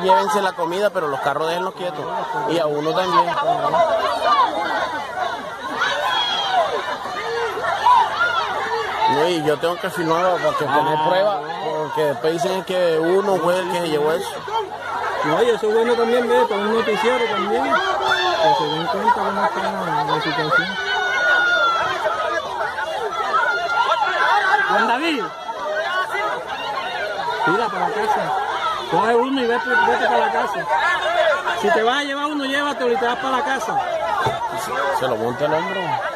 llévense la comida, pero los carros déjenlos quietos. Y a uno también. No, y yo tengo que filmar para que tener prueba, porque después dicen que uno fue el que se llevó eso. No, y eso es bueno también, ve, para un noticiero también, que se den cuenta cómo está la situación. Juan David, tira para casa. Coge uno y vete, para la casa. Si te vas a llevar uno, llévatelo y te vas para la casa. Se lo monta el hombro.